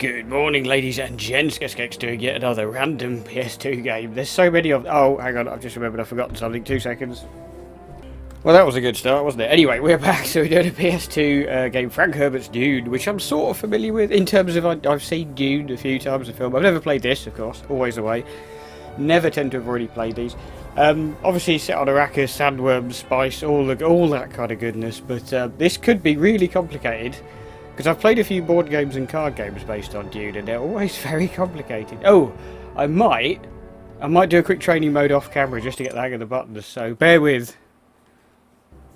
Good morning, ladies and gents. Guestgex doing yet another random PS2 game. There's so many of. Oh, hang on, I've just remembered I've forgotten something. Two seconds. Well, that was a good start, wasn't it? Anyway, we're back. So we're doing a PS2 uh, game, Frank Herbert's Dune, which I'm sort of familiar with in terms of I, I've seen Dune a few times in film. I've never played this, of course. Always the way. Never tend to have already played these. Um, obviously, set on Arrakis, sandworms, spice, all the, all that kind of goodness. But uh, this could be really complicated. Because I've played a few board games and card games based on Dune, and they're always very complicated. Oh, I might, I might do a quick training mode off camera just to get the hang of the buttons. So bear with.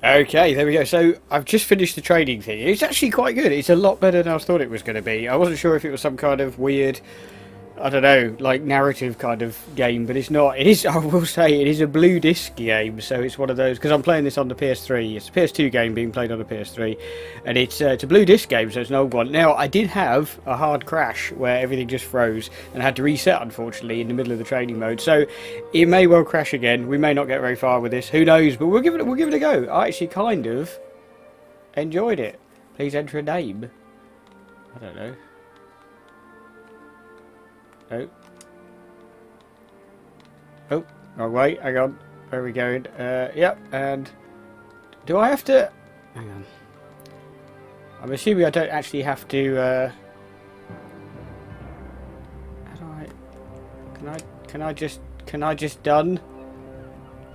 Okay, there we go. So I've just finished the training thing. It's actually quite good. It's a lot better than I thought it was going to be. I wasn't sure if it was some kind of weird I don't know, like narrative kind of game, but it's not. It is, I will say, it is a blue disc game, so it's one of those because I'm playing this on the PS3. It's a PS2 game being played on the PS3, and it's uh, it's a blue disc game, so it's an old one. Now I did have a hard crash where everything just froze and I had to reset, unfortunately, in the middle of the training mode. So it may well crash again. We may not get very far with this. Who knows? But we'll give it we'll give it a go. I actually kind of enjoyed it. Please enter a name. I don't know. Oh. Oh, wrong way. Hang on. Where are we going? Uh, yep, and... Do I have to... Hang on. I'm assuming I don't actually have to, uh... How do I... Can I... Can I just... Can I just done?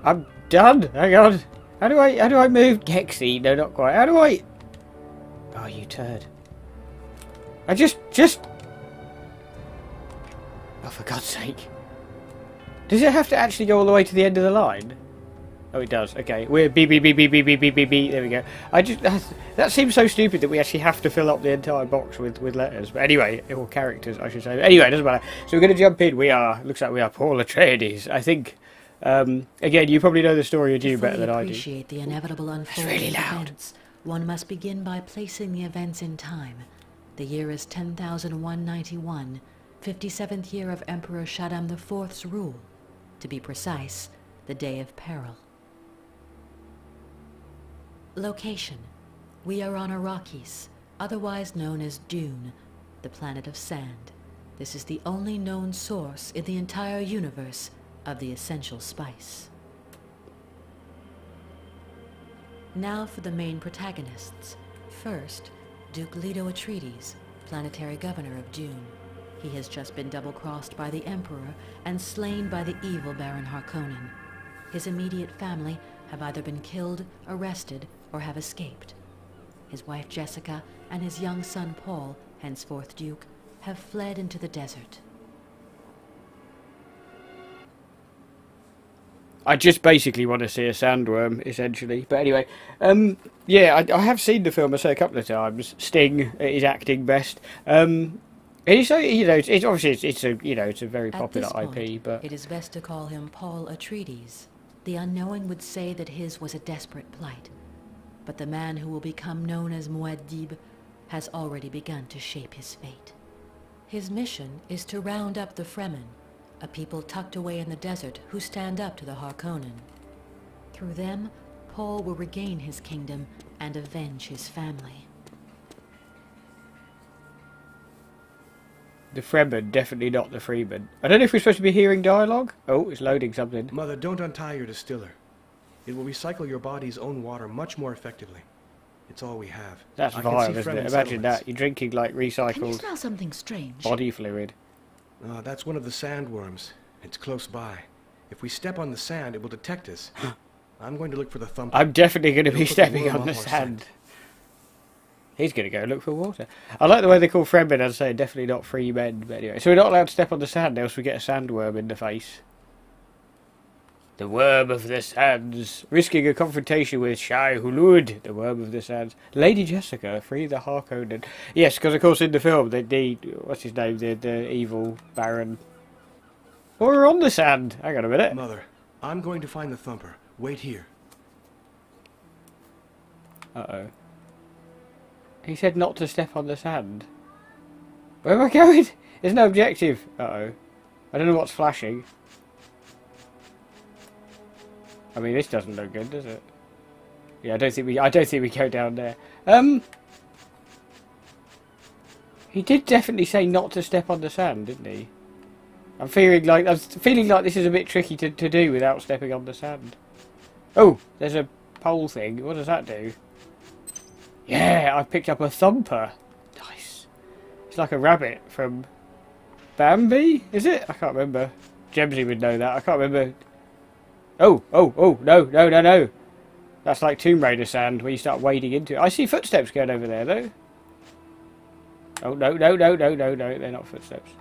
I'm done! Hang on! How do I... How do I move? Gexy? No, not quite. How do I... Oh, you turd. I just... Just... God's sake. Does it have to actually go all the way to the end of the line? Oh, it does. Okay, we're B B B B B B B B B. There we go. I just that, seems so stupid that we actually have to fill up the entire box with with letters. But anyway, or characters, I should say. Anyway, it doesn't matter. So we're going to jump in. We are. Looks like we are Paul Atreides. I think. Um, again, you probably know the story of you better than I do. Appreciate the inevitable unfolding really loud. events. One must begin by placing the events in time. The year is 10,191, 57th year of Emperor Shaddam IV's rule. To be precise, the Day of Peril. Location. We are on Arrakis, otherwise known as Dune, the planet of sand. This is the only known source in the entire universe of the essential spice. Now for the main protagonists. First, Duke Leto Atreides, planetary governor of Dune. He has just been double-crossed by the Emperor and slain by the evil Baron Harkonnen. His immediate family have either been killed, arrested, or have escaped. His wife Jessica and his young son Paul, henceforth Duke, have fled into the desert. I just basically want to see a sandworm, essentially. But anyway, um, yeah, I, I have seen the film. I say a couple of times. Sting is acting best. Um, it's a, you know, it's, it's obviously it's, it's a you know it's a very At popular point, IP, but it is best to call him Paul Atreides. The unknowing would say that his was a desperate plight, but the man who will become known as Muad'Dib has already begun to shape his fate. His mission is to round up the Fremen, a people tucked away in the desert who stand up to the Harkonnen. Through them, Paul will regain his kingdom and avenge his family. The Fremen definitely not the Freeman. I don't know if we're supposed to be hearing dialogue. Oh, it's loading something. Mother, don't untie your distiller. It will recycle your body's own water much more effectively. It's all we have. That's I can vile, see isn't it? Imagine that you're drinking like recycled. Can you recycled smell something strange? body fluid. Uh, that's one of the sandworms. It's close by. If we step on the sand, it will detect us. I'm going to look for the thumper. I'm definitely going to be It'll the stepping on the off our sand. He's going to go look for water. I like the way they call Fremen, I'd say definitely not free men. But anyway, so we're not allowed to step on the sand, else we get a sandworm in the face. The worm of the sands, risking a confrontation with Shai Hulud, the worm of the sands. Lady Jessica, free the Harkonnen. Yes, because of course in the film, they need, what's his name, the, the evil Baron. Oh, we're on the sand. Hang on a minute. Mother, I'm going to find the thumper. Wait here. Uh-oh. He said not to step on the sand. Where am I going? There's no objective. Uh-oh. I don't know what's flashing. I mean, this doesn't look good, does it? Yeah, I don't think we. I don't think we go down there. Um. He did definitely say not to step on the sand, didn't he? I'm feeling like I'm feeling like this is a bit tricky to, to do without stepping on the sand. Oh, there's a pole thing. What does that do? Yeah, I picked up a thumper. Nice. It's like a rabbit from Bambi, is it? I can't remember. Gemsy would know that. I can't remember. Oh, oh, oh, no, no, no, no. That's like Tomb Raider sand where you start wading into it. I see footsteps going over there, though. Oh, no, no, no, no, no, no. They're not footsteps.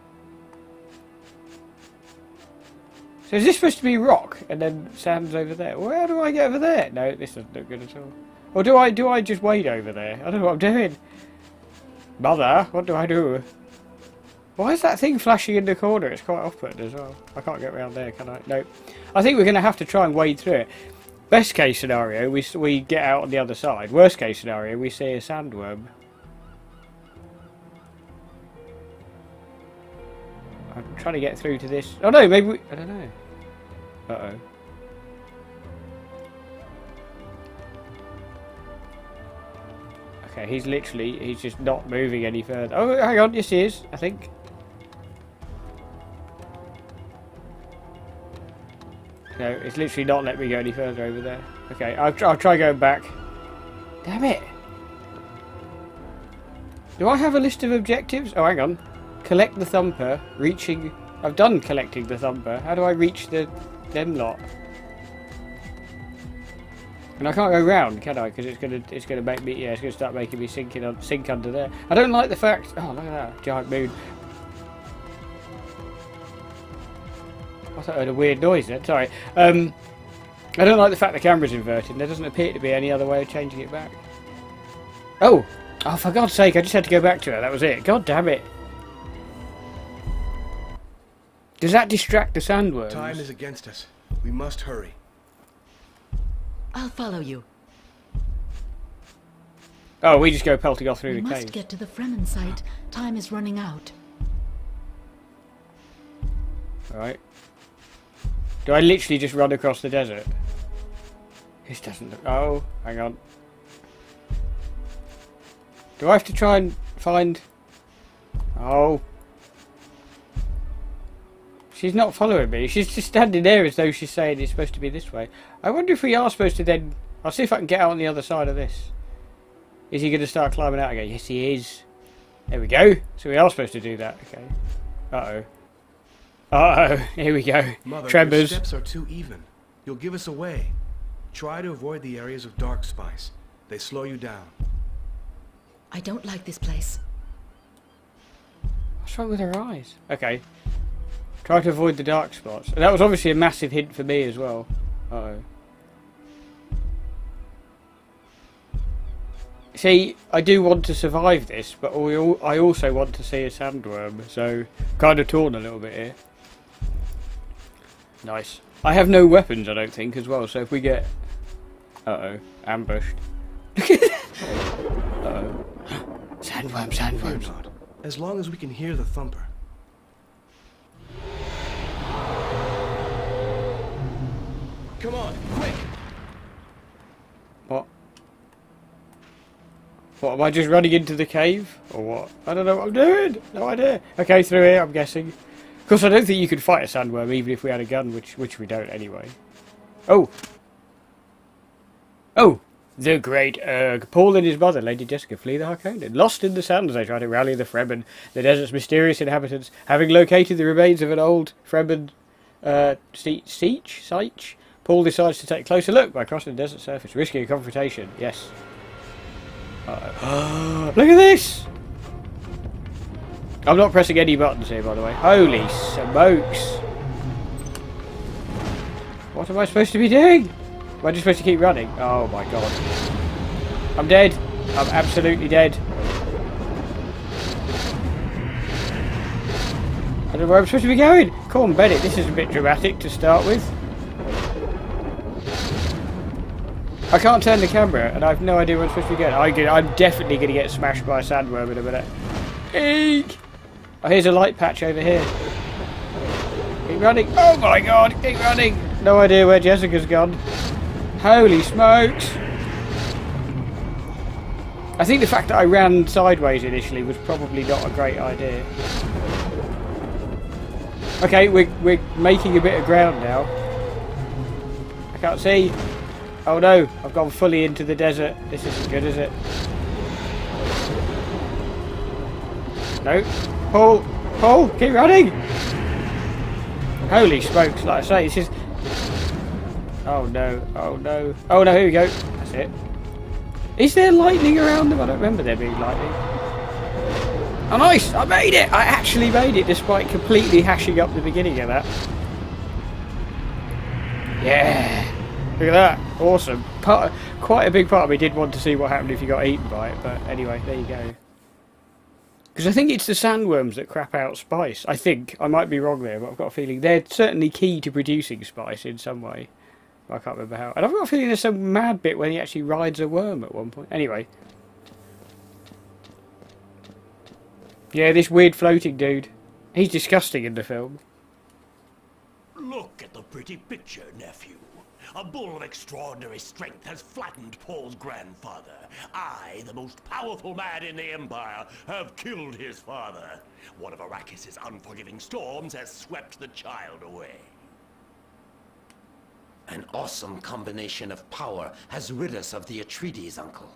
So is this supposed to be rock and then sand's over there? Well, how do I get over there? No, this doesn't look good at all. Or do I do I just wade over there? I don't know what I'm doing. Mother, what do I do? Why is that thing flashing in the corner? It's quite off-putting as well. I can't get around there, can I? No. I think we're going to have to try and wade through it. Best case scenario, we, we get out on the other side. Worst case scenario, we see a sandworm. I'm trying to get through to this. Oh no, maybe we... I don't know. Uh-oh. Okay, he's literally... He's just not moving any further. Oh, hang on. Yes, he is, I think. No, it's literally not letting me go any further over there. Okay, I'll, I'll try going back. Damn it! Do I have a list of objectives? Oh, hang on. Collect the thumper, reaching... I've done collecting the thumper. How do I reach the them lot? And I can't go round, can I? Because it's gonna it's gonna make me yeah, it's gonna start making me sinking on sink under there. I don't like the fact. Oh, look at that giant moon. I thought I heard a weird noise then. Sorry. Um, I don't like the fact the camera's inverted. There doesn't appear to be any other way of changing it back. Oh, oh for God's sake! I just had to go back to it. That was it. God damn it. Does that distract the sandworms? Time is against us. We must hurry. I'll follow you. Oh, we just go pelting off through We the must cave. get to the Fremen site. Time is running out. Alright. Do I literally just run across the desert? This doesn't look... Oh, hang on. Do I have to try and find... Oh. She's not following me. She's just standing there as though she's saying it's supposed to be this way. I wonder if we are supposed to then... I'll see if I can get out on the other side of this. Is he going to start climbing out again? Yes, he is. There we go. So we are supposed to do that. Okay. Uh-oh. Uh-oh. Here we go. Mother, your Tremors. steps are too even. You'll give us away. Try to avoid the areas of dark spice. They slow you down. I don't like this place. What's wrong with her eyes? Okay. Try to avoid the dark spots. That was obviously a massive hint for me as well. Uh oh. See, I do want to survive this, but I also want to see a sandworm, so kind of torn a little bit here. Nice. I have no weapons, I don't think, as well, so if we get... Uh-oh. Ambushed. Uh-oh. Sandworm, not. As long as we can hear the thumper. Come on, quick! What? What, am I just running into the cave? Or what? I don't know what I'm doing. No idea. Okay, through here, I'm guessing. Of course, I don't think you could fight a sandworm even if we had a gun, which which we don't anyway. Oh! Oh! The great Erg. Paul and his mother, Lady Jessica, flee the Harkonnen. Lost in the sand as they try to rally the Fremen, the desert's mysterious inhabitants, having located the remains of an old Fremen uh, sie- siege? Siege? Paul decides to take a closer look by crossing the desert surface, risking a confrontation. Yes. Uh-oh. Look at this! I'm not pressing any buttons here, by the way. Holy smokes! What am I supposed to be doing? Am I just supposed to keep running? Oh my god. I'm dead. I'm absolutely dead. I don't know where I'm supposed to be going. Come on, Bennett. This is a bit dramatic to start with. I can't turn the camera, and I have no idea where I'm to be. I get, I'm definitely going to get smashed by a sandworm in a minute. Eek! Oh, here's a light patch over here. Keep running. Oh my god, keep running. No idea where Jessica's gone. Holy smokes. I think the fact that I ran sideways initially was probably not a great idea. Okay, we're, we're making a bit of ground now. I can't see. Oh no, I've gone fully into the desert. This isn't good, is it? No. Paul! Paul! Keep running! Holy smokes, like I say, this is... Oh no, oh no. Oh no, here we go. That's it. Is there lightning around them? I don't remember there being lightning. Oh nice! I made it! I actually made it despite completely hashing up the beginning of that. Yeah! Look at that. Awesome. Part, quite a big part of me did want to see what happened if you got eaten by it, but anyway, there you go. Because I think it's the sandworms that crap out spice. I think. I might be wrong there, but I've got a feeling they're certainly key to producing spice in some way. I can't remember how. And I've got a feeling there's some mad bit when he actually rides a worm at one point. Anyway. Yeah, this weird floating dude. He's disgusting in the film. Look at the pretty picture, nephew. A bull of extraordinary strength has flattened Paul's grandfather. I, the most powerful man in the Empire, have killed his father. One of Arrakis' unforgiving storms has swept the child away. An awesome combination of power has rid us of the Atreides, Uncle.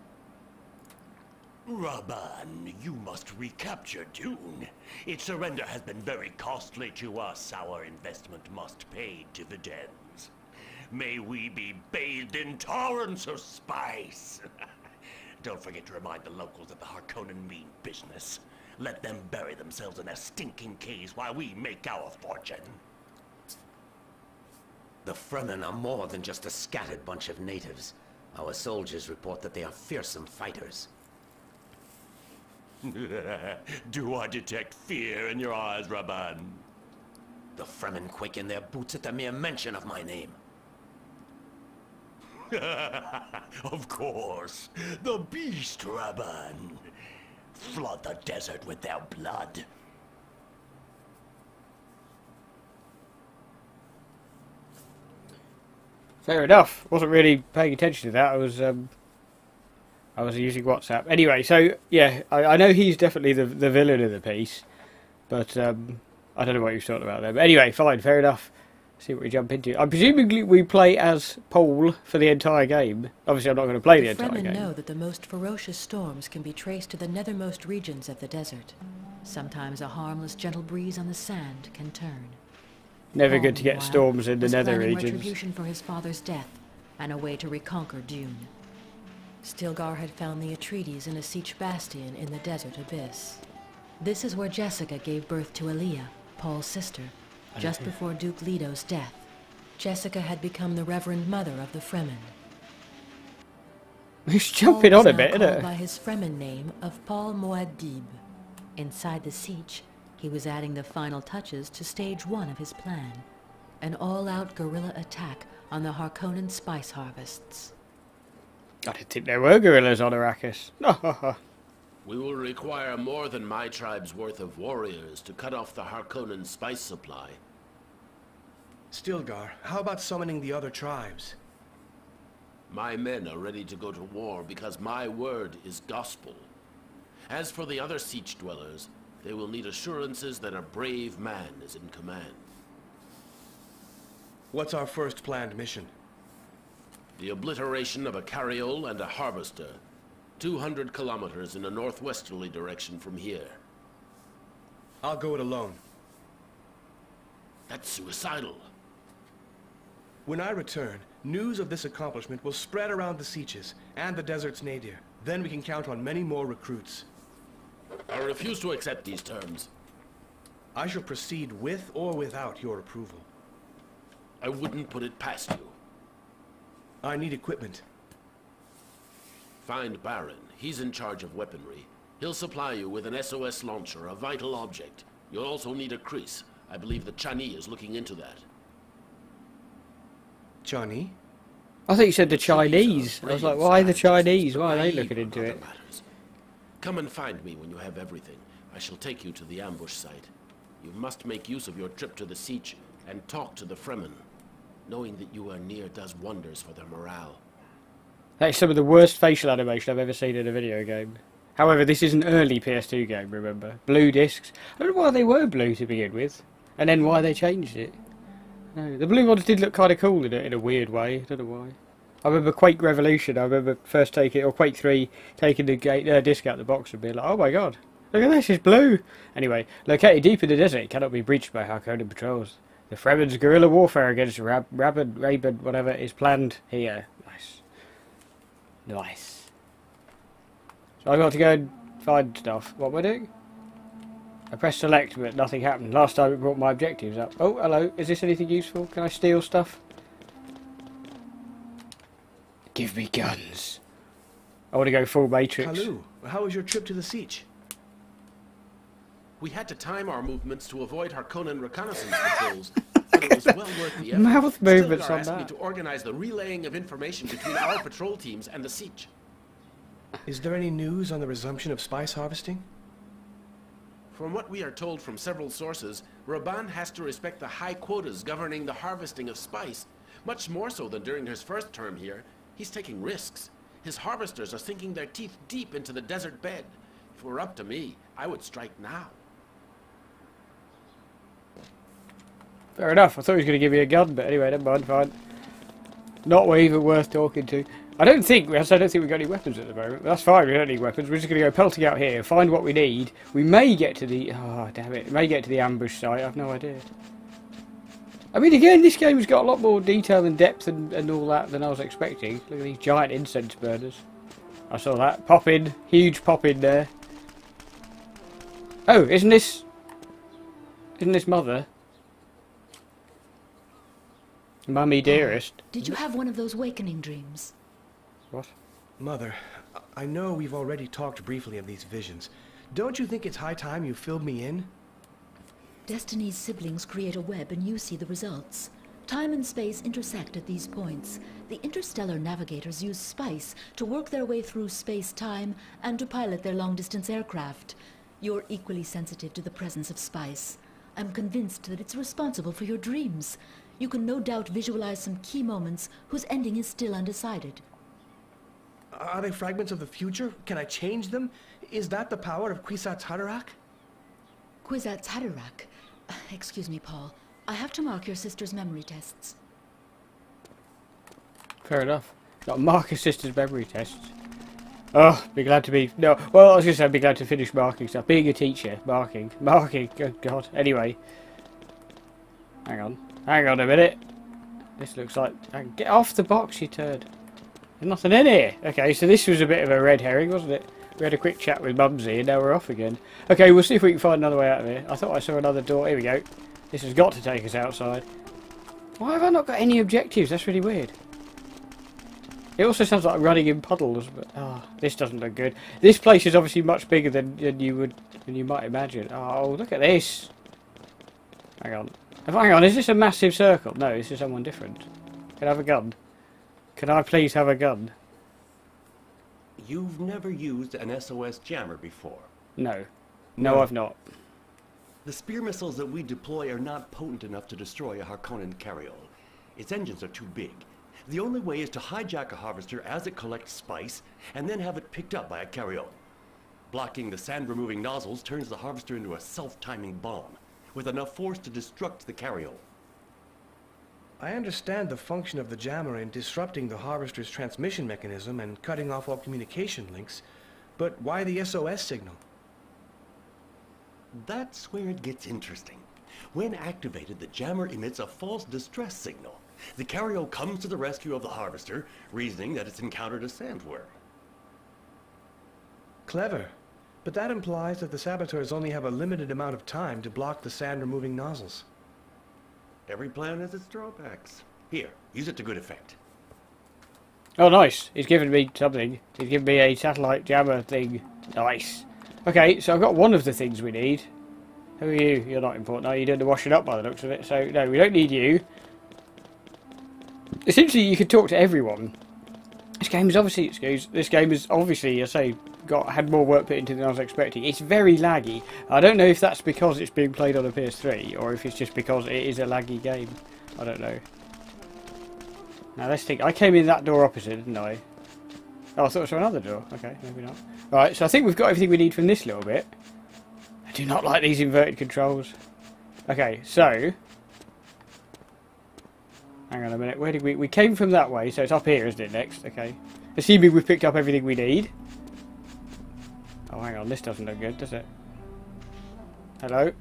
Rabban, you must recapture Dune. Its surrender has been very costly to us. Our investment must pay dividends. May we be bathed in torrents of spice. Don't forget to remind the locals that the Harkonnen mean business. Let them bury themselves in their stinking caves while we make our fortune. The Fremen are more than just a scattered bunch of natives. Our soldiers report that they are fearsome fighters. Do I detect fear in your eyes, Rabban? The Fremen quake in their boots at the mere mention of my name. of course. The beast, Rabban. Flood the desert with their blood. Fair enough. Wasn't really paying attention to that. I was um, I was using WhatsApp. Anyway, so yeah, I, I know he's definitely the the villain of the piece, but um, I don't know what you was talking about there. But anyway, fine, fair enough. See what we jump into. I'm presuming we play as Paul for the entire game. Obviously, I'm not going to play the, The entire game. know that the most ferocious storms can be traced to the nethermost regions of the desert. Sometimes a harmless gentle breeze on the sand can turn. Never Paul, good to get storms in the nether regions. retribution for his father's death and a way to reconquer Dune. Stilgar had found the Atreides in a sietch bastion in the desert abyss. This is where Jessica gave birth to Alia, Paul's sister, just before Duke Leto's death. Jessica had become the Reverend Mother of the Fremen. He's jumping on a bit, isn't it? by his Fremen name of Paul Muad'Dib. Inside the sietch, he was adding the final touches to stage one of his plan. An all-out guerrilla attack on the Harkonnen spice harvests. I didn't think there were gorillas on Arrakis. We will require more than my tribe's worth of warriors to cut off the Harkonnen spice supply. Stilgar, how about summoning the other tribes? My men are ready to go to war because my word is gospel. As for the other sietch dwellers, they will need assurances that a brave man is in command. What's our first planned mission? The obliteration of a carryall and a harvester, 200 kilometers in a northwesterly direction from here. I'll go it alone. That's suicidal. When I return, news of this accomplishment will spread around the Sietches and the desert's nadir. Then we can count on many more recruits. I refuse to accept these terms. I shall proceed with or without your approval. I wouldn't put it past you. I need equipment. Find Baron. He's in charge of weaponry. He'll supply you with an SOS launcher, a vital object. You'll also need a crease. I believe the Chani is looking into that. Johnny? I thought you said the Chinese. I was like, why the Chinese? Why are they looking into it? matters. Come and find me when you have everything. I shall take you to the ambush site. You must make use of your trip to the sietch and talk to the Fremen. Knowing that you are near does wonders for their morale. That is some of the worst facial animation I've ever seen in a video game. However, this is an early PS2 game, remember? Blue discs. I don't know why they were blue to begin with, and then why they changed it. No, the blue ones did look kind of cool in a, in a weird way. I don't know why. I remember Quake Revolution. I remember first taking, or Quake 3, taking the gate, uh, disc out of the box and being like, oh my god, look at this, it's blue. Anyway, located deep in the desert, it cannot be breached by Harkonnen patrols. The Fremen's guerrilla warfare against Rab Rabid, Rabid, whatever, is planned here. Nice. Nice. So I've got to go and find stuff. What am I doing? I pressed select, but nothing happened. Last time it brought my objectives up. Oh, hello. Is this anything useful? Can I steal stuff? Give me guns. I want to go full Matrix. Kalu, how was your trip to the sietch? We had to time our movements to avoid Harkonnen reconnaissance patrols, but it was well worth the effort. Mouth movements on asked me that. to organize the relaying of information between our patrol teams and the sietch. Is there any news on the resumption of spice harvesting? From what we are told from several sources, Rabban has to respect the high quotas governing the harvesting of spice, much more so than during his first term here. He's taking risks. His harvesters are sinking their teeth deep into the desert bed. If it were up to me, I would strike now. Fair enough. I thought he was going to give me a gun, but anyway, never mind. Fine. Not even worth talking to. I don't think, I don't think we've got any weapons at the moment. That's fine, we don't need weapons. We're just going to go pelting out here, find what we need. We may get to the, oh damn it, We may get to the ambush site, I've no idea. I mean, again, this game has got a lot more detail and depth and, and all that than I was expecting. Look at these giant incense burners. I saw that. Pop in. Huge pop in there. Oh, isn't this... Isn't this mother? Mummy dearest. Did you have one of those wakening dreams? What? Mother, I- I know we've already talked briefly of these visions. Don't you think it's high time you filled me in? Destiny's siblings create a web and you see the results. Time and space intersect at these points. The interstellar navigators use spice to work their way through space-time and to pilot their long-distance aircraft. You're equally sensitive to the presence of spice. I'm convinced that it's responsible for your dreams. You can no doubt visualize some key moments whose ending is still undecided. Are they fragments of the future? Can I change them? Is that the power of Kwisatz Haderach? Kwisatz Haderach. Excuse me, Paul. I have to mark your sister's memory tests. Fair enough. Mark your Sister's memory tests. Oh, be glad to be... No, well, I was going to say I'd be glad to finish marking stuff. Being a teacher, marking. Marking, good God. Anyway. Hang on. Hang on a minute. This looks like... Get off the box, you turd. There's nothing in here. Okay, so this was a bit of a red herring, wasn't it? We had a quick chat with Mumsy and now we're off again. Okay, we'll see if we can find another way out of here. I thought I saw another door. Here we go. This has got to take us outside. Why have I not got any objectives? That's really weird. It also sounds like running in puddles, but oh, this doesn't look good. This place is obviously much bigger than, than you would than you might imagine. Oh, look at this. Hang on. Hang on, is this a massive circle? No, this is someone different. Can I have a gun? Can I please have a gun? You've never used an SOS jammer before. No. No, I've not. The spear missiles that we deploy are not potent enough to destroy a Harkonnen carryall. Its engines are too big. The only way is to hijack a harvester as it collects spice, and then have it picked up by a carryall. Blocking the sand-removing nozzles turns the harvester into a self-timing bomb, with enough force to destruct the carryall. I understand the function of the jammer in disrupting the harvester's transmission mechanism and cutting off all communication links, but why the SOS signal? That's where it gets interesting. When activated, the jammer emits a false distress signal. The carryall comes to the rescue of the harvester, reasoning that it's encountered a sandworm. Clever. But that implies that the saboteurs only have a limited amount of time to block the sand-removing nozzles. Every plan has its drawbacks. Here, use it to good effect. Oh, nice. He's given me something. He's given me a satellite jammer thing. Nice. Okay, so I've got one of the things we need. Who are you? You're not important. Are you doing the washing up by the looks of it? So, no, we don't need you. Essentially, you can talk to everyone. This game is obviously, excuse, this game is obviously, I say, got had more work put into than I was expecting. It's very laggy. I don't know if that's because it's being played on a PS3 or if it's just because it is a laggy game. I don't know. Now let's think. I came in that door opposite, didn't I? Oh, I thought I saw another door. Okay, maybe not. Right, so I think we've got everything we need from this little bit. I do not like these inverted controls. Okay, so... Hang on a minute, where did we... We came from that way, so it's up here, isn't it, next? Okay. Assuming we've picked up everything we need. Oh, hang on, this doesn't look good, does it? Hello?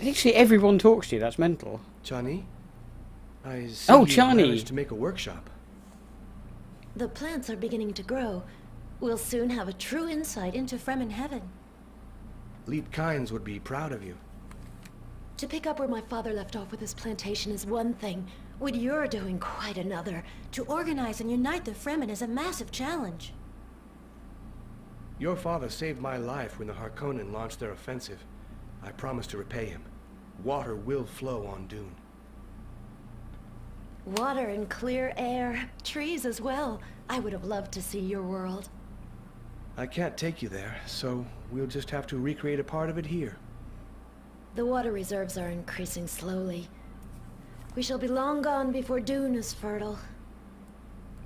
Literally everyone talks to you, that's mental. Johnny? I see Oh, Johnny. managed to make a workshop. The plants are beginning to grow. We'll soon have a true insight into Fremen heaven. Liet Kynes would be proud of you. To pick up where my father left off with his plantation is one thing. What you're doing, quite another. To organize and unite the Fremen is a massive challenge. Your father saved my life when the Harkonnen launched their offensive. I promise to repay him. Water will flow on Dune. Water and clear air, trees as well. I would have loved to see your world. I can't take you there, so we'll just have to recreate a part of it here. The water reserves are increasing slowly. We shall be long gone before Dune is fertile.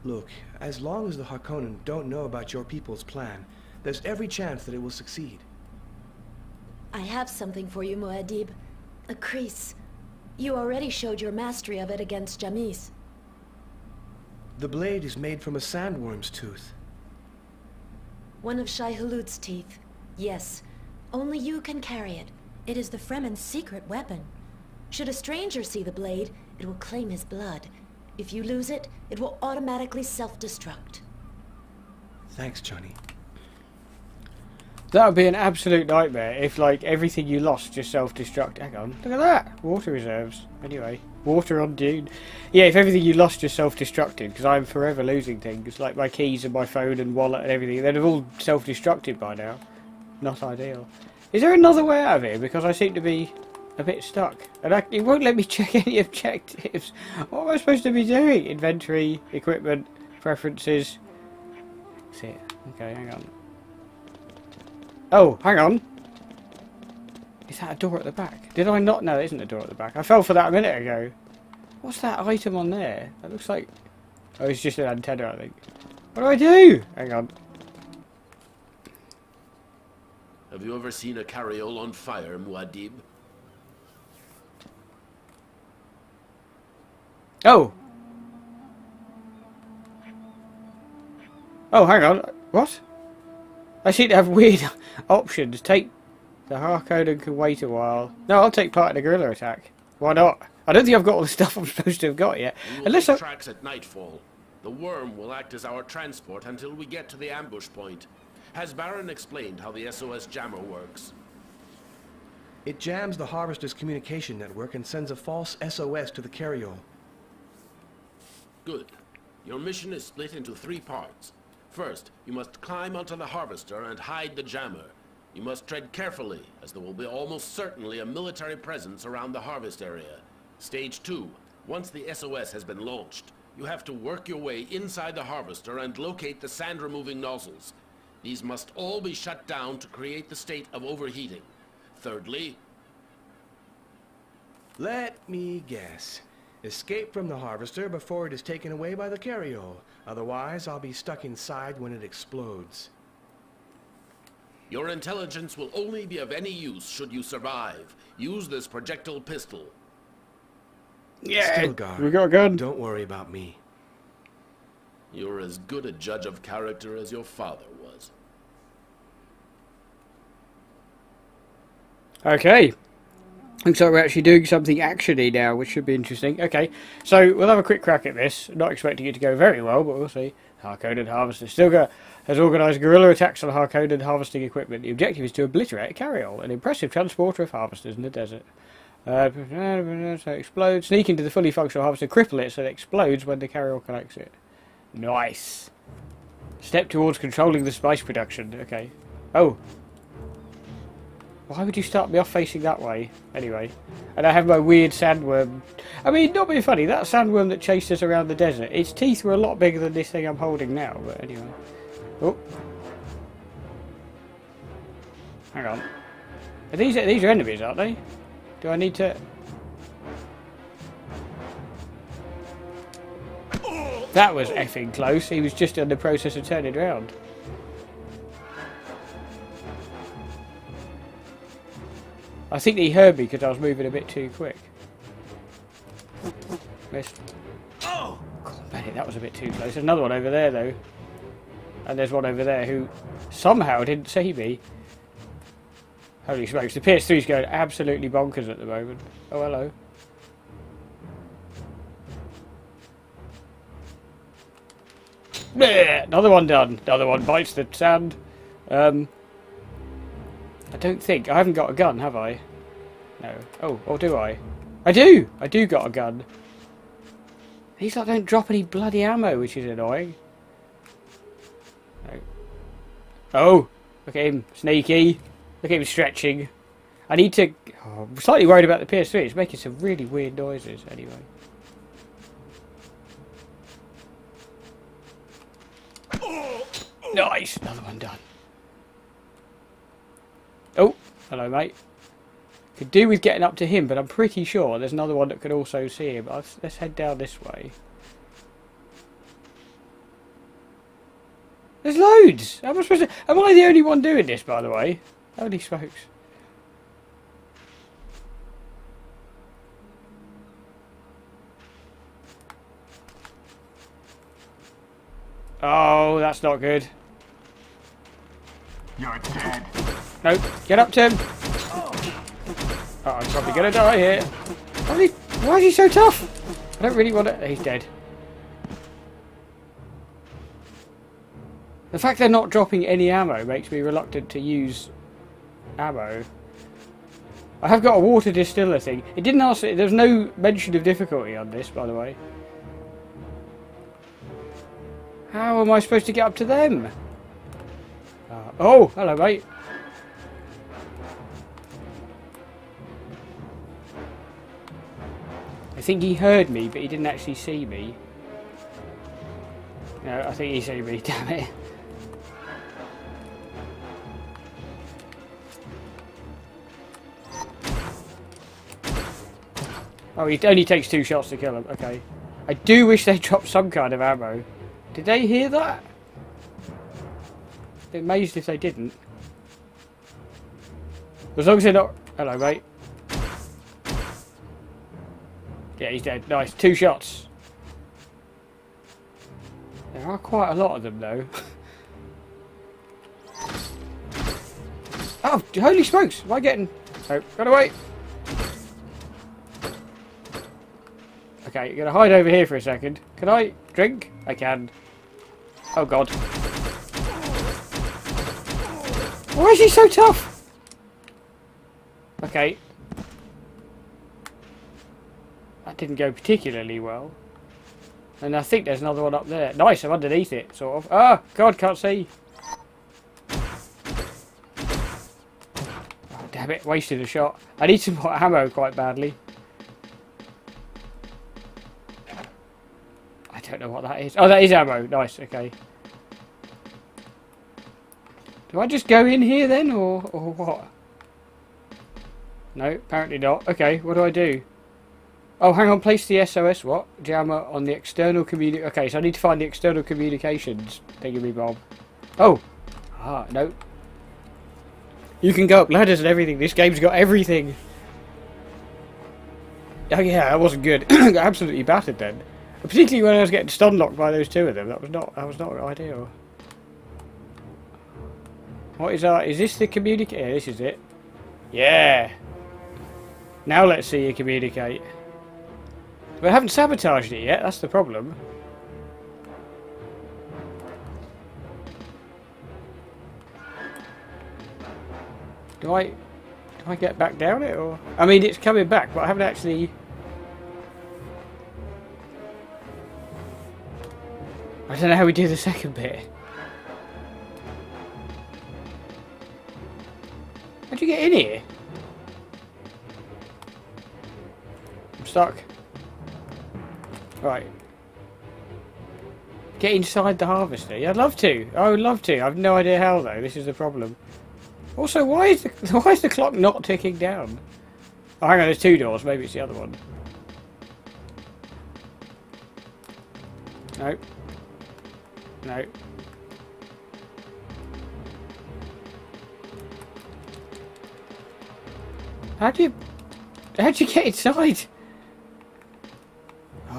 Look, as long as the Harkonnen don't know about your people's plan, there's every chance that it will succeed. I have something for you, Muad'Dib. A crease. You already showed your mastery of it against Jamis. The blade is made from a sandworm's tooth. One of Shai Hulud's teeth. Yes. Only you can carry it. It is the Fremen's secret weapon. Should a stranger see the blade, it will claim his blood. If you lose it, it will automatically self-destruct. Thanks, Johnny. That would be an absolute nightmare if, like, everything you lost just self-destruct. Hang on, look at that! Water reserves. Anyway, water on Dune. Yeah, if everything you lost just self-destructed, because I'm forever losing things, like my keys and my phone and wallet and everything, they'd have all self-destructed by now. Not ideal. Is there another way out of here? Because I seem to be a bit stuck. And I, it won't let me check any objectives. What am I supposed to be doing? Inventory, equipment, preferences. That's it. Okay, hang on. Oh, hang on. Is that a door at the back? Did I not? No, there isn't a door at the back. I fell for that a minute ago. What's that item on there? That looks like... Oh, it's just an antenna, I think. What do I do? Hang on. Have you ever seen a carryall on fire, Muad'Dib? Oh! Oh, hang on. What? I seem to have weird options. Take the Harkonnen can wait a while. No, I'll take part in the guerrilla attack. Why not? I don't think I've got all the stuff I'm supposed to have got yet. We will Unless take I... tracks at nightfall. The worm will act as our transport until we get to the ambush point. Has Baron explained how the SOS jammer works? It jams the Harvester's communication network and sends a false SOS to the carryall. Good. Your mission is split into three parts. First, you must climb onto the Harvester and hide the jammer. You must tread carefully, as there will be almost certainly a military presence around the harvest area. Stage two, once the SOS has been launched, you have to work your way inside the Harvester and locate the sand-removing nozzles. These must all be shut down to create the state of overheating. Thirdly, Let me guess. Escape from the Harvester before it is taken away by the carryall. Otherwise, I'll be stuck inside when it explodes. your intelligence will only be of any use should you survive. Use this projectile pistol. Yeah, Stilgar, we got a gun. Don't worry about me. You're as good a judge of character as your father was. Okay. Looks like we're actually doing something actiony now, which should be interesting. Okay, so we'll have a quick crack at this. Not expecting it to go very well, but we'll see. Harkonnen Harvester Stilgar has organised guerrilla attacks on Harkonnen harvesting equipment. The objective is to obliterate a carryall, an impressive transporter of harvesters in the desert. Uh, so it explodes, sneak into the fully functional harvester, cripple it so it explodes when the carryall connects it. Nice. Step towards controlling the spice production. Okay. Oh, why would you start me off facing that way? Anyway. And I have my weird sandworm. I mean, not being funny, that sandworm that chased us around the desert, its teeth were a lot bigger than this thing I'm holding now, but anyway. Oh. Hang on. Are these, these are enemies, aren't they? Do I need to... That was effing close. He was just in the process of turning around. I think he heard me because I was moving a bit too quick. Missed. Oh! God, Bennett, that was a bit too close. There's another one over there, though. And there's one over there who somehow didn't see me. Holy smokes, the PS3's going absolutely bonkers at the moment. Oh, hello. Bleh, another one done. Another one bites the sand. Um, I don't think. I haven't got a gun, have I? No. Oh, or do I? I do! I do got a gun. These lot don't drop any bloody ammo, which is annoying. No. Oh! Look at him, sneaky. Look at him stretching. I need to... Oh, I'm slightly worried about the PS3. It's making some really weird noises, anyway. Nice! Another one done. Hello, mate. Could do with getting up to him, but I'm pretty sure there's another one that could also see him. Let's, let's head down this way. There's loads! Am I supposed to... Am I the only one doing this, by the way? Holy smokes. Oh, that's not good. You're dead. No, get up, Tim. Oh, I'm probably gonna die here. Why is, he, why is he so tough? I don't really want to... He's dead. The fact they're not dropping any ammo makes me reluctant to use ammo. I have got a water distiller thing. It didn't ask... There's no mention of difficulty on this, by the way. How am I supposed to get up to them? Uh, oh, hello, mate. I think he heard me, but he didn't actually see me. No, I think he saw me, damn it. Oh, he only takes two shots to kill him. Okay. I do wish they dropped some kind of ammo. Did they hear that? Amazed if they didn't. As long as they're not... Hello, mate. Yeah, he's dead. Nice. Two shots. There are quite a lot of them, though. oh, holy smokes! Am I getting... Oh, got away! Okay, you're gonna hide over here for a second. Can I drink? I can. Oh god. Why is he so tough? Okay. That didn't go particularly well. And I think there's another one up there. Nice, I'm underneath it, sort of. Ah, God, can't see. Oh, damn it, wasted a shot. I need some more ammo quite badly. I don't know what that is. Oh, that is ammo. Nice, okay. Do I just go in here then, or, or what? No, apparently not. Okay, what do I do? Oh, hang on, place the SOS, what? Jammer on the external communi- Okay, so I need to find the external communications Thank thingy bob. Oh! Ah, no. You can go up ladders and everything. This game's got everything. Oh yeah, that wasn't good. got absolutely battered then. Particularly when I was getting stun locked by those two of them. That was not that was not ideal. What is that? Is this the communicate? Yeah, this is it. Yeah. Now let's see you communicate. But I haven't sabotaged it yet, that's the problem. Do I... Do I get back down it, or... I mean, it's coming back, but I haven't actually... I don't know how we do the second bit. How'd you get in here? I'm stuck. Right. Get inside the harvester. Yeah, I'd love to. I would love to. I've no idea how though. This is the problem. Also, why is the why is the clock not ticking down? Oh, hang on. There's two doors. Maybe it's the other one. No. No. How do you... How'd you get inside?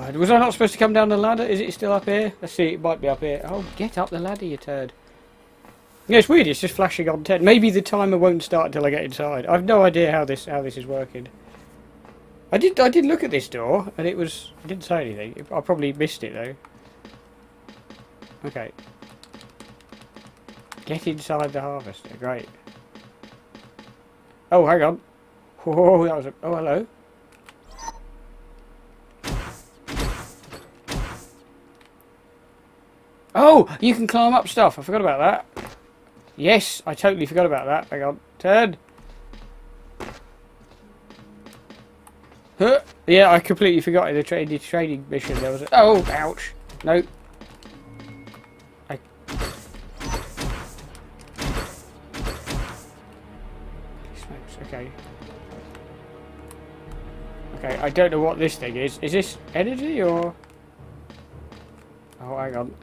Oh, was I not supposed to come down the ladder? Is it still up here? Let's see, it might be up here. Oh, get up the ladder, you turd. Yeah, it's weird, it's just flashing on 10. Maybe the timer won't start until I get inside. I've no idea how this how this is working. I did I did look at this door, and it was... It didn't say anything. I probably missed it, though. Okay. Get inside the harvester. Great. Oh, hang on. Whoa, oh, that was a... Oh, hello. Oh, you can climb up stuff. I forgot about that. Yes, I totally forgot about that. Hang on. Turn. Huh. Yeah, I completely forgot the, tra the training mission there was a... Oh, ouch. No. I... Okay. Okay, I don't know what this thing is. Is this energy or... Oh, hang on.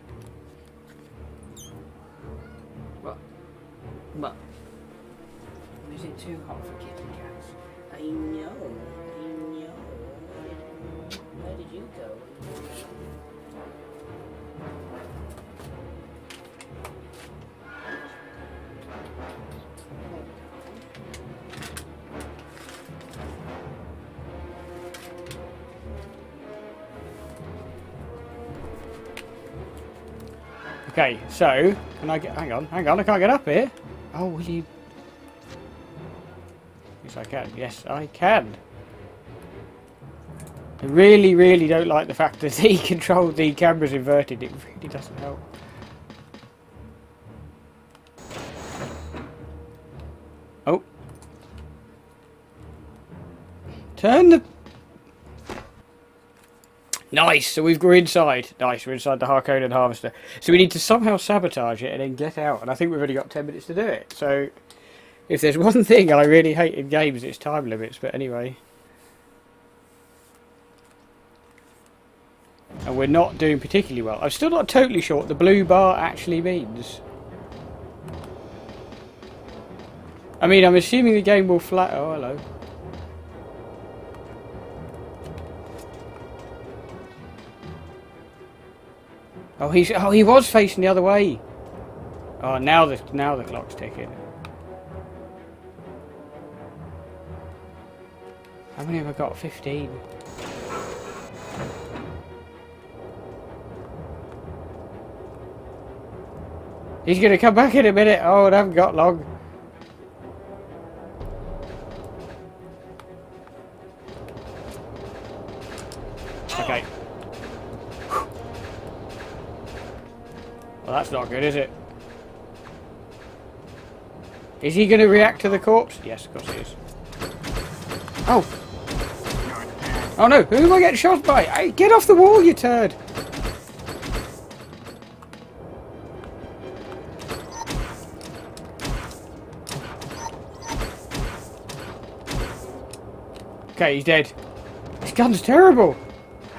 Too hot for kitty cats? I know, I know. Where did you go? Okay, so can I get? Hang on, hang on, I can't get up here. Oh, will you? Yes, I can. Yes, I can. I really, really don't like the fact that he control, the camera's inverted. It really doesn't help. Oh. Turn the Nice, so we've we're inside. Nice, we're inside the Harkonnen Harvester. So we need to somehow sabotage it and then get out. And I think we've only got 10 minutes to do it. So if there's one thing I really hate in games, it's time limits. But anyway. And we're not doing particularly well. I'm still not totally sure what the blue bar actually means. I mean, I'm assuming the game will flat... Oh, hello. Oh, he's oh he was facing the other way. Oh, now the now the clock's ticking. How many have I got? Fifteen. He's gonna come back in a minute. Oh, and I haven't got long. Okay. Well, that's not good, is it? Is he going to react to the corpse? Yes, of course he is. Oh! Oh no, who am I getting shot by? Hey, get off the wall, you turd! Okay, he's dead. This gun's terrible!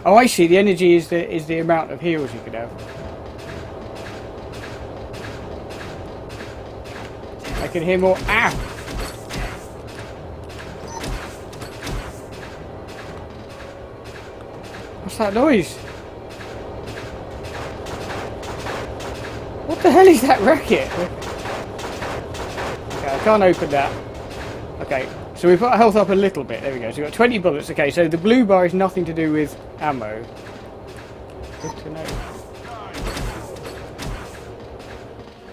Oh, I see. The energy is the is the amount of heals you can have. I can hear more. Ah! What's that noise? What the hell is that racket? Okay, I can't open that. Okay, so we've our health up a little bit. There we go. So we've got 20 bullets. Okay, so the blue bar is nothing to do with ammo. Good to know.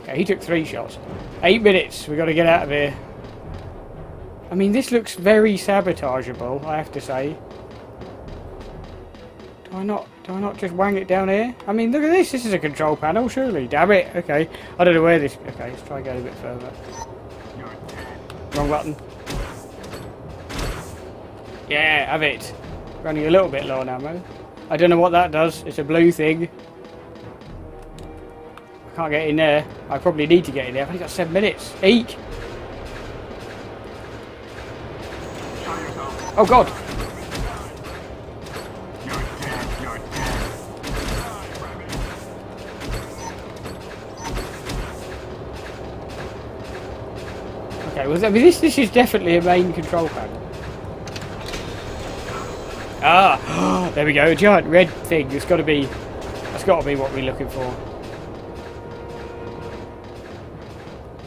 Okay, he took three shots. Eight minutes. We've got to get out of here. I mean, this looks very sabotageable, I have to say. Do I not, do I not just wang it down here? I mean, look at this. This is a control panel, surely. Damn it. Okay. I don't know where this... Okay, let's try and go a bit further. Wrong button. Yeah, have it. Running a little bit low on ammo. I don't know what that does. It's a blue thing. I can't get in there. I probably need to get in there. I've only got seven minutes. Eek! Oh god! Well, I mean, this this is definitely a main control panel. Ah, there we go, a giant red thing. It's got to be, that's got to be what we're looking for.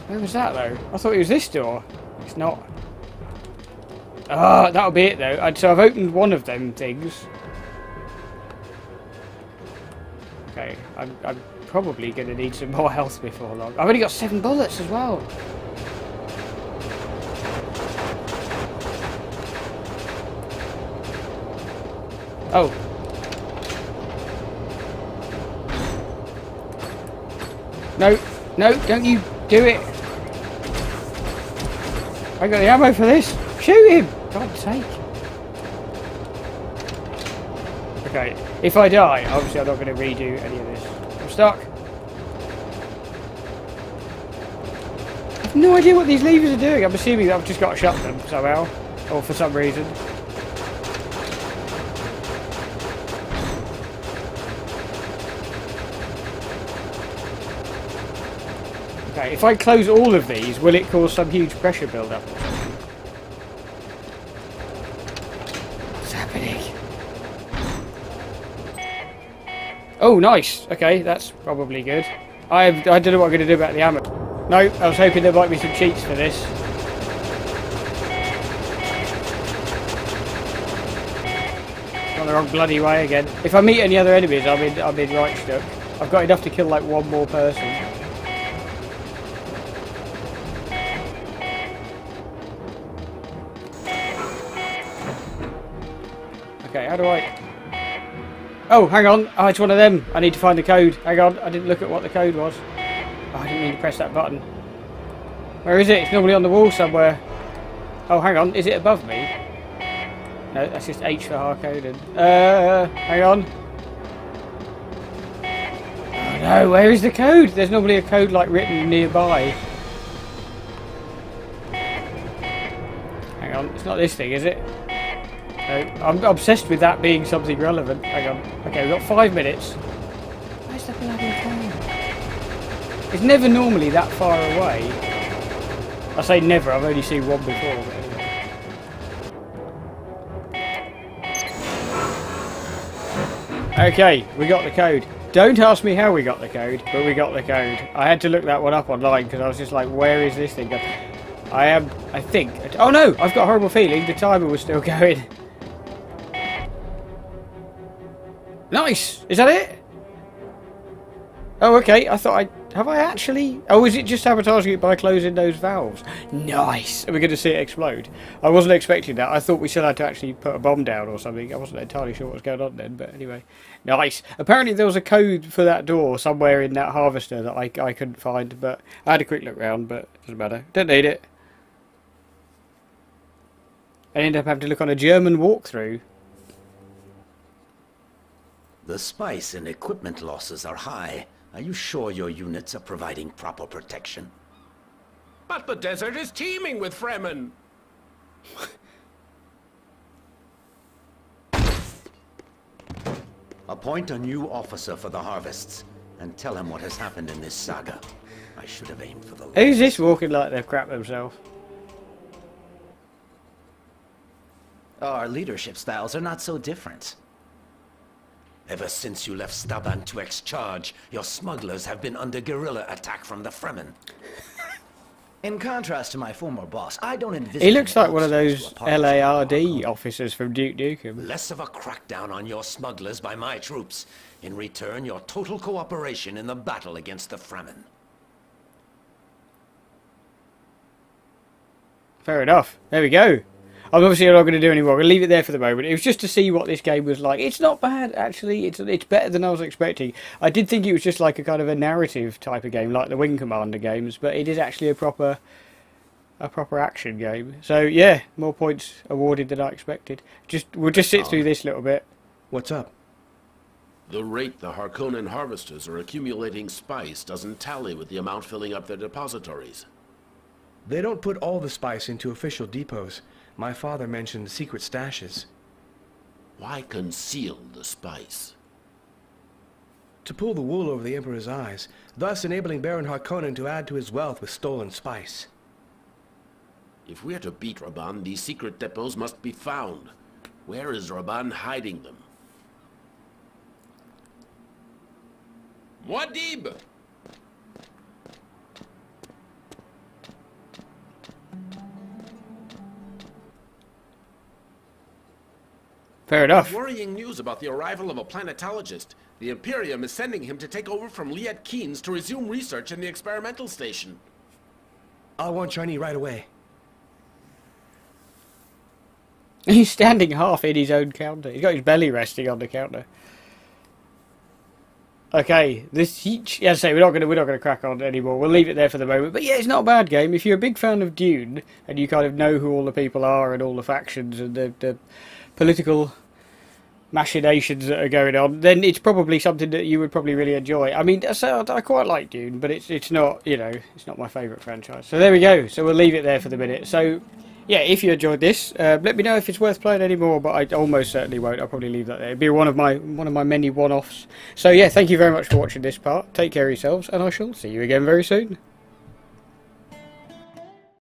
Where was that though? I thought it was this door. It's not. Ah, that'll be it though. So I've opened one of them things. Okay, I'm, I'm probably going to need some more health before long. I've only got seven bullets as well. Oh. No, no, don't you do it. I got the ammo for this. Shoot him! God's sake. Okay, if I die, obviously I'm not going to redo any of this. I'm stuck. I've no idea what these levers are doing. I'm assuming that I've just got to shut them somehow. Or for some reason. Okay, if I close all of these, will it cause some huge pressure build-up? What's happening? Oh, nice. Okay, that's probably good. I I don't know what I'm going to do about the ammo. No, I was hoping there might be some cheats for this. Gone the wrong bloody way again. If I meet any other enemies, I'm in, I'm in right stuck. I've got enough to kill like one more person. How do I... Oh, hang on. Oh, it's one of them. I need to find the code. Hang on. I didn't look at what the code was. Oh, I didn't mean to press that button. Where is it? It's normally on the wall somewhere. Oh, hang on. Is it above me? No, that's just H for Harkonnen. Uh, hang on. Oh, no, where is the code? There's normally a code, like, written nearby. Hang on. It's not this thing, is it? No, I'm obsessed with that being something relevant. Hang on. Okay, we've got five minutes. Where's the bloody phone? It's never normally that far away. I say never, I've only seen one before. But anyway. Okay, we got the code. Don't ask me how we got the code, but we got the code. I had to look that one up online because I was just like, where is this thing? I am, I think. Oh no, I've got a horrible feeling the timer was still going. Nice! Is that it? Oh, okay. I thought I... Have I actually... Oh, is it just sabotaging it by closing those valves? Nice! Are we going to see it explode? I wasn't expecting that. I thought we still had to actually put a bomb down or something. I wasn't entirely sure what was going on then, but anyway. Nice! Apparently there was a code for that door somewhere in that harvester that I, I couldn't find, but I had a quick look round, but doesn't matter. Don't need it. I ended up having to look on a German walkthrough. The spice and equipment losses are high. Are you sure your units are providing proper protection? But the desert is teeming with Fremen. Appoint a new officer for the harvests, and tell him what has happened in this saga. I should have aimed for the... Who's this walking like they've crap themselves? Our leadership styles are not so different. Ever since you left Staban to ex-charge, your smugglers have been under guerrilla attack from the Fremen. In contrast to my former boss, I don't envision... He looks like one of those to a part of the LARD officers from Duke Nukem. Less of a crackdown on your smugglers by my troops. In return, your total cooperation in the battle against the Fremen. Fair enough. There we go. I'm obviously not going to do any more. I'm going to leave it there for the moment. It was just to see what this game was like. It's not bad, actually. It's it's better than I was expecting. I did think it was just like a kind of a narrative type of game, like the Wing Commander games, but it is actually a proper a proper action game. So yeah, more points awarded than I expected. Just we'll just sit through this little bit. What's up? The rate the Harkonnen harvesters are accumulating spice doesn't tally with the amount filling up their depositories. They don't put all the spice into official depots. My father mentioned secret stashes. Why conceal the spice? To pull the wool over the Emperor's eyes, thus enabling Baron Harkonnen to add to his wealth with stolen spice. If we're to beat Rabban, these secret depots must be found. Where is Rabban hiding them? Muad'Dib! Fair enough. Worrying news about the arrival of a planetologist. The Imperium is sending him to take over from Liet Kynes to resume research in the experimental station. I'll want Shiny right away. He's standing half in his own counter. He's got his belly resting on the counter. Okay, this heat. Yeah, say we're not gonna we're not gonna crack on anymore. We'll leave it there for the moment. But yeah, it's not a bad game. If you're a big fan of Dune and you kind of know who all the people are and all the factions and the the political machinations that are going on, then it's probably something that you would probably really enjoy. I mean, I quite like Dune, but it's it's not you know it's not my favourite franchise. So there we go. So we'll leave it there for the minute. So yeah, if you enjoyed this, uh, let me know if it's worth playing anymore. But I almost certainly won't. I'll probably leave that there. It'll be one of my one of my many one-offs. So yeah, thank you very much for watching this part. Take care of yourselves, and I shall see you again very soon.